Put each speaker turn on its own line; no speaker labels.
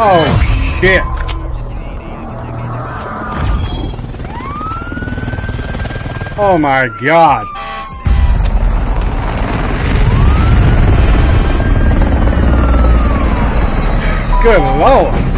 Oh, shit. Oh my god. Good lord.